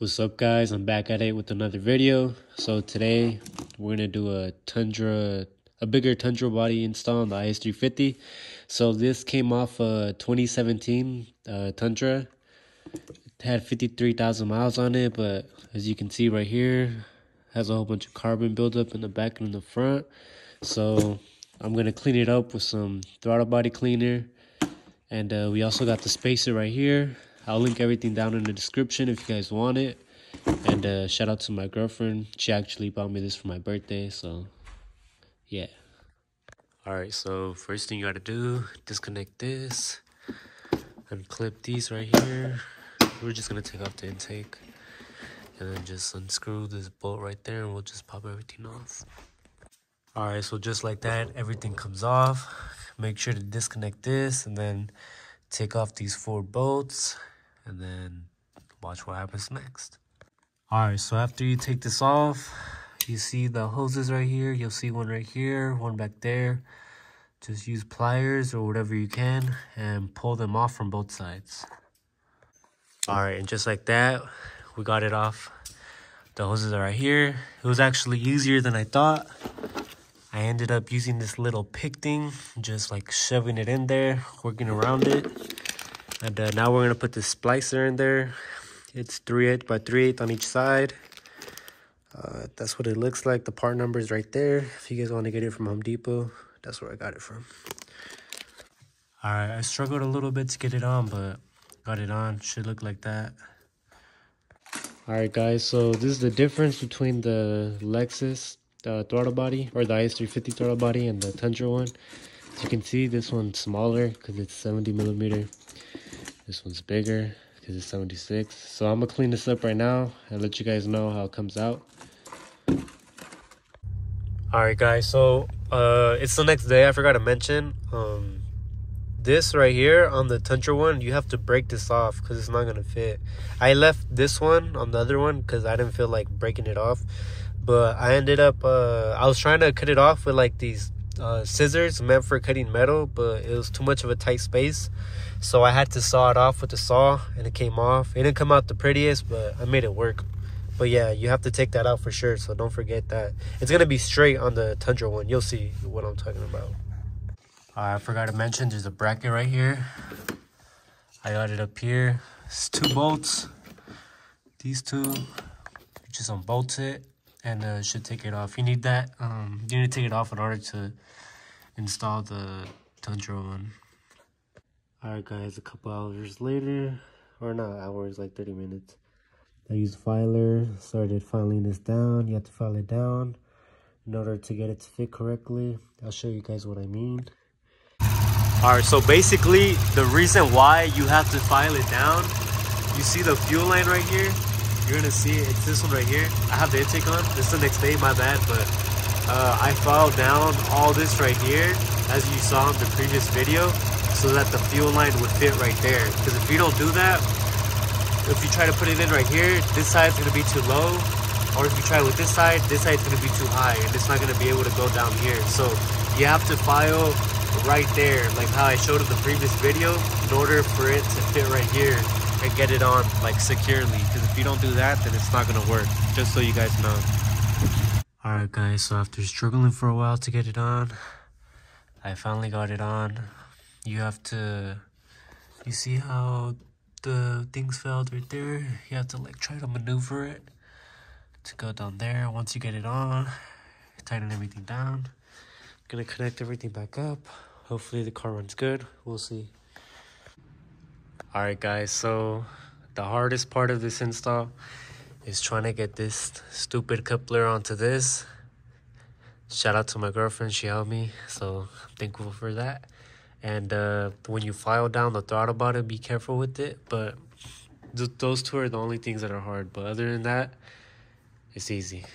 What's up guys, I'm back at it with another video. So today we're gonna do a Tundra, a bigger Tundra body install on the IS350. So this came off a 2017 uh, Tundra. It had 53,000 miles on it, but as you can see right here, has a whole bunch of carbon buildup in the back and in the front. So I'm gonna clean it up with some throttle body cleaner. And uh, we also got the spacer right here. I'll link everything down in the description if you guys want it. And uh, shout out to my girlfriend. She actually bought me this for my birthday, so yeah. Alright, so first thing you gotta do, disconnect this. Unclip these right here. We're just gonna take off the intake. And then just unscrew this bolt right there and we'll just pop everything off. Alright, so just like that, everything comes off. Make sure to disconnect this and then take off these four bolts and then watch what happens next. All right, so after you take this off, you see the hoses right here. You'll see one right here, one back there. Just use pliers or whatever you can and pull them off from both sides. All right, and just like that, we got it off. The hoses are right here. It was actually easier than I thought. I ended up using this little pick thing, just like shoving it in there, working around it. And uh, now we're gonna put the splicer in there. It's 3 8 by 3 8 on each side. Uh, that's what it looks like. The part number is right there. If you guys want to get it from Home Depot, that's where I got it from. All right, I struggled a little bit to get it on, but got it on. Should look like that. All right, guys, so this is the difference between the Lexus the throttle body, or the IS350 throttle body, and the Tundra one. As you can see, this one's smaller because it's 70 millimeter. This one's bigger because it's 76. So I'm gonna clean this up right now and let you guys know how it comes out. All right, guys. So uh, it's the next day. I forgot to mention um, this right here on the Tundra one. You have to break this off because it's not gonna fit. I left this one on the other one because I didn't feel like breaking it off. But I ended up. Uh, I was trying to cut it off with like these uh, scissors meant for cutting metal, but it was too much of a tight space. So I had to saw it off with the saw, and it came off. It didn't come out the prettiest, but I made it work. But yeah, you have to take that out for sure. So don't forget that it's gonna be straight on the Tundra one. You'll see what I'm talking about. Uh, I forgot to mention there's a bracket right here. I got it up here. It's two bolts. These two, just unbolt it and uh, should take it off. You need that. Um, you need to take it off in order to install the Tundra one. Alright guys, a couple hours later, or not hours, like 30 minutes. I used filer, started filing this down. You have to file it down in order to get it to fit correctly. I'll show you guys what I mean. Alright, so basically the reason why you have to file it down, you see the fuel line right here? You're gonna see it. It's this one right here. I have the intake on. This is the next day, my bad, but uh, I filed down all this right here, as you saw in the previous video, so that the fuel line would fit right there. Because if you don't do that, if you try to put it in right here, this side's gonna be too low, or if you try with this side, this side's gonna be too high, and it's not gonna be able to go down here. So you have to file right there, like how I showed in the previous video, in order for it to fit right here and get it on like securely because if you don't do that then it's not gonna work just so you guys know. All right guys so after struggling for a while to get it on i finally got it on. You have to you see how the things fell right there? You have to like try to maneuver it to go down there. Once you get it on tighten everything down. Gonna connect everything back up. Hopefully the car runs good. We'll see all right guys so the hardest part of this install is trying to get this stupid coupler onto this. Shout out to my girlfriend she helped me so i'm thankful for that. And uh, when you file down the throttle body be careful with it but th those two are the only things that are hard. But other than that it's easy